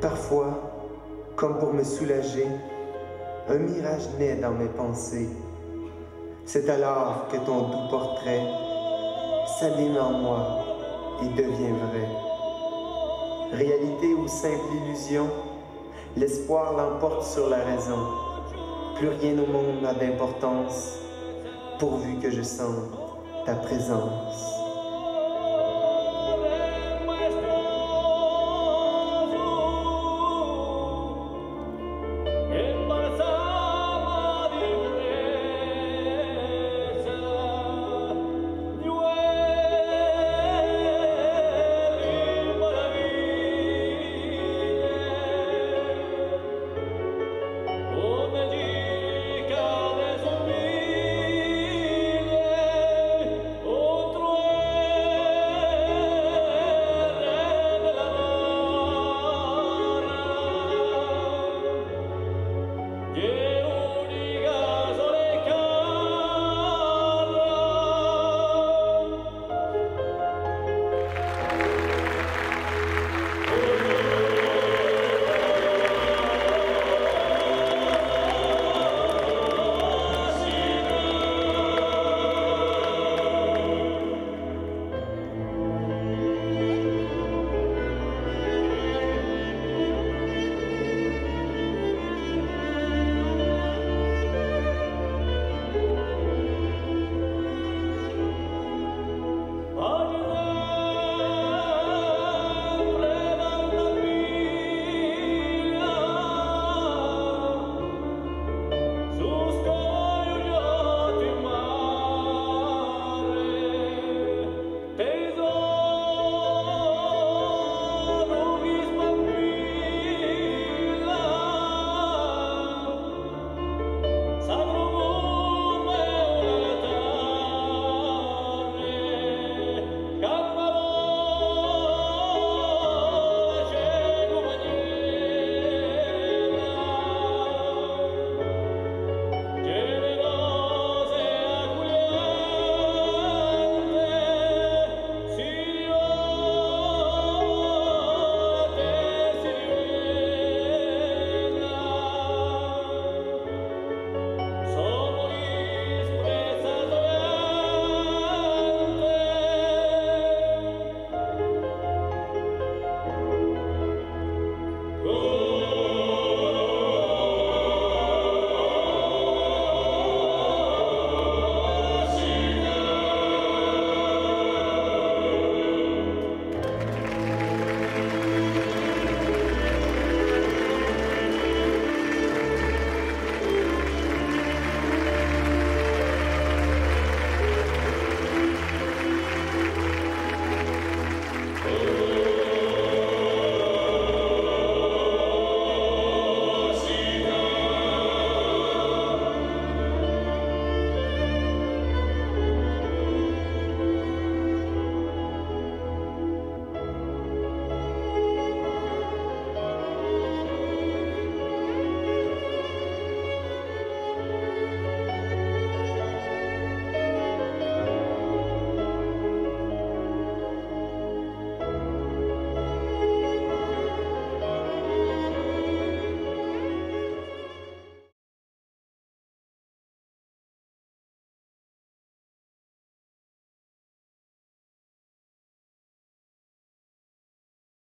Parfois, comme pour me soulager, un mirage naît dans mes pensées. C'est alors que ton doux portrait s'anime en moi et devient vrai. Réalité ou simple illusion, l'espoir l'emporte sur la raison. Plus rien au monde n'a d'importance, pourvu que je sente ta présence.